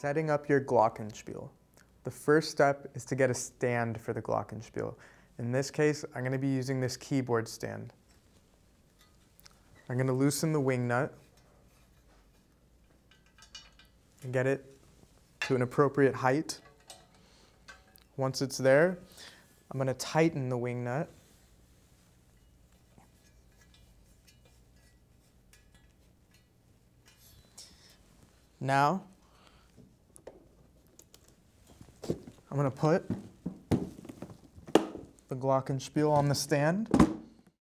Setting up your Glockenspiel. The first step is to get a stand for the Glockenspiel. In this case, I'm going to be using this keyboard stand. I'm going to loosen the wing nut and get it to an appropriate height. Once it's there, I'm going to tighten the wing nut. Now, I'm going to put the Glockenspiel on the stand.